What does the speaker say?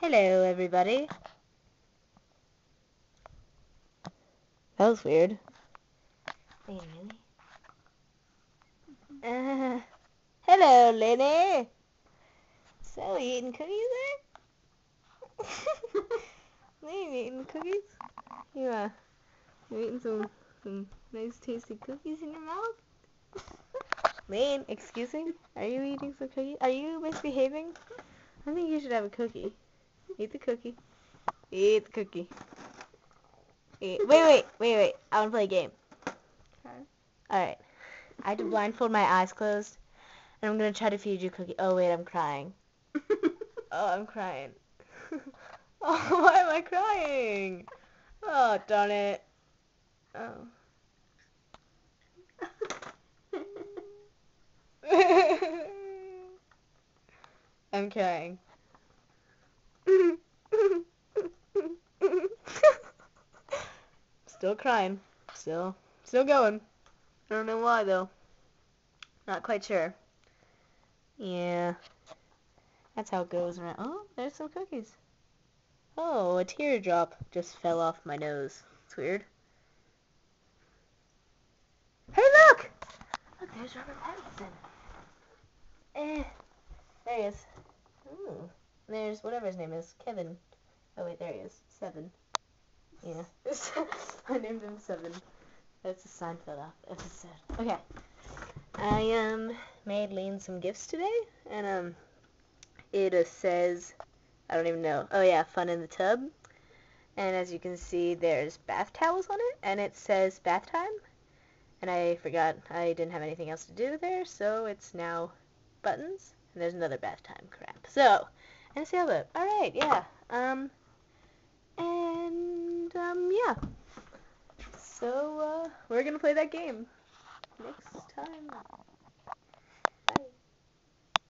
Hello, everybody. That was weird. Wait minute. Uh, hello, Lenny. So, you eating cookies there? you eating cookies? You, uh, you eating some, some nice tasty cookies in your mouth? Lane, excuse me? Are you eating some cookies? Are you misbehaving? I think you should have a cookie. Eat the cookie. Eat the cookie. Eat. Wait, wait, wait, wait. I want to play a game. Okay. Alright. I have to blindfold my eyes closed. And I'm going to try to feed you cookie. Oh, wait, I'm crying. Oh, I'm crying. oh, why am I crying? Oh, darn it. Oh. I'm crying. Still crying. Still, still going. I don't know why though. Not quite sure. Yeah. That's how it goes around. Oh, there's some cookies. Oh, a teardrop just fell off my nose. It's weird. Hey, look! Look, there's Robert Pattinson. Eh. There he is. Ooh. There's whatever his name is. Kevin. Oh, wait, there he is. Seven. Yeah. I named him Seven. That's a Seinfeld episode. Okay. I, um, made Leen some gifts today, and, um, it uh, says, I don't even know. Oh, yeah, fun in the tub. And as you can see, there's bath towels on it, and it says bath time. And I forgot I didn't have anything else to do there, so it's now buttons. And there's another bath time crap. So, and sailboat. Alright, yeah. Um, and, um, yeah. So, uh, we're gonna play that game next time.